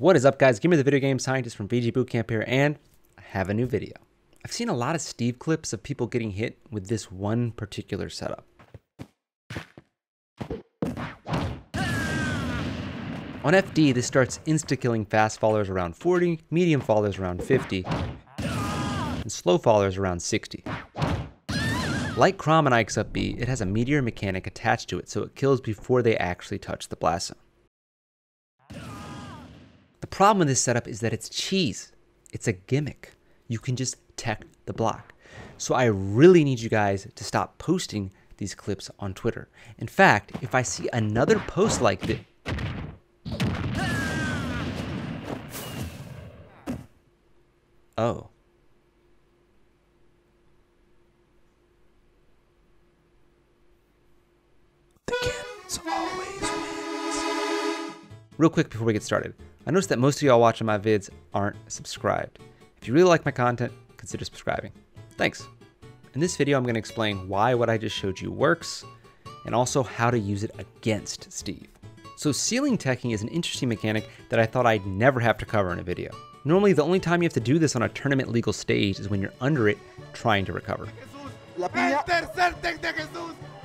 What is up guys, GimR the video game scientist from VG Bootcamp here and I have a new video. I've seen a lot of Steve clips of people getting hit with this one particular setup. On FD, this starts insta-killing fast fallers around 40, medium fallers around 50, and slow fallers around 60. Like Chrom and Ike's up B, it has a meteor mechanic attached to it so it kills before they actually touch the blast zone. The problem with this setup is that it's cheese. It's a gimmick. You can just tech the block. So I really need you guys to stop posting these clips on Twitter. In fact, if I see another post like this, Oh. Real quick before we get started, I noticed that most of y'all watching my vids aren't subscribed. If you really like my content, consider subscribing. Thanks. In this video, I'm going to explain why what I just showed you works, and also how to use it against Steve. So ceiling teching is an interesting mechanic that I thought I'd never have to cover in a video. Normally, the only time you have to do this on a tournament legal stage is when you're under it trying to recover.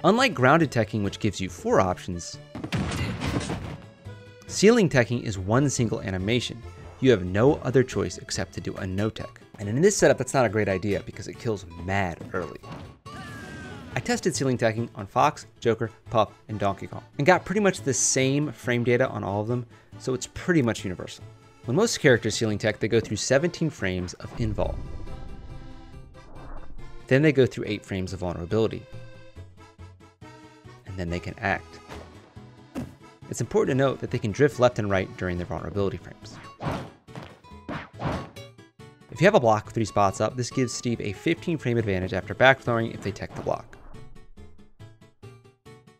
Unlike grounded teching, which gives you four options, ceiling teching is one single animation. You have no other choice except to do a no tech. And in this setup, that's not a great idea because it kills mad early. I tested ceiling teching on Fox, Joker, Pup, and Donkey Kong, and got pretty much the same frame data on all of them, so it's pretty much universal. When most characters ceiling tech, they go through 17 frames of invul. Then they go through 8 frames of vulnerability. And then they can act. It's important to note that they can drift left and right during their vulnerability frames. If you have a block 3 spots up, this gives Steve a 15 frame advantage after backthrowing if they tech the block.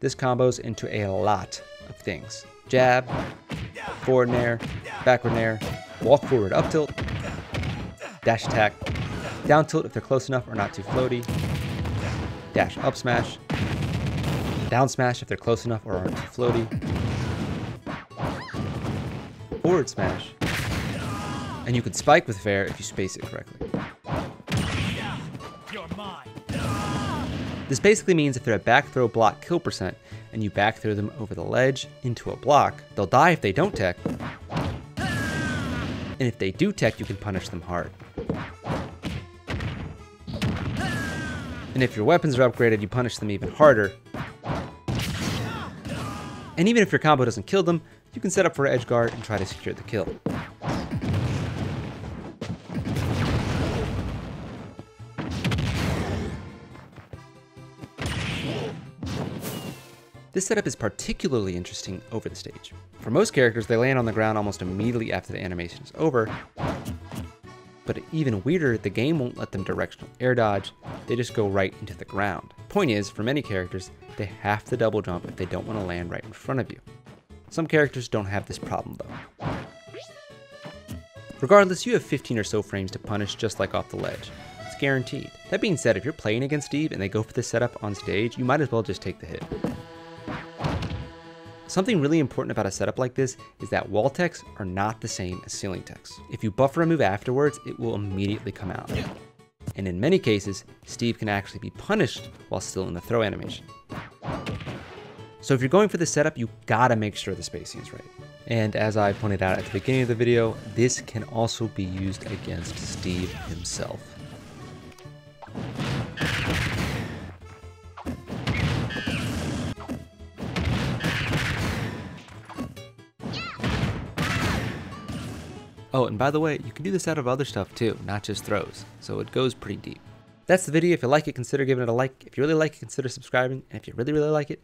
This combos into a lot of things. Jab, forward nair, backward nair, walk forward up tilt, dash attack, down tilt if they're close enough or not too floaty, dash up smash, down smash if they're close enough or aren't too floaty, forward smash, and you can spike with fair if you space it correctly. This basically means if they're a back throw block kill percent and you back throw them over the ledge into a block, they'll die if they don't tech. And if they do tech, you can punish them hard. And if your weapons are upgraded, you punish them even harder. And even if your combo doesn't kill them, you can set up for edge guard and try to secure the kill. This setup is particularly interesting over the stage. For most characters, they land on the ground almost immediately after the animation is over, but even weirder, the game won't let them directional air dodge, they just go right into the ground. Point is, for many characters, they have to double jump if they don't want to land right in front of you. Some characters don't have this problem though. Regardless, you have 15 or so frames to punish just like off the ledge. It's guaranteed. That being said, if you're playing against Steve and they go for the setup on stage, you might as well just take the hit. Something really important about a setup like this is that wall techs are not the same as ceiling techs. If you buffer a move afterwards, it will immediately come out. And in many cases, Steve can actually be punished while still in the throw animation. So if you're going for the setup, you gotta make sure the spacing is right. And as I pointed out at the beginning of the video, this can also be used against Steve himself. Oh, and by the way, you can do this out of other stuff too, not just throws, so it goes pretty deep. That's the video. If you like it, consider giving it a like. If you really like it, consider subscribing. And if you really, really like it,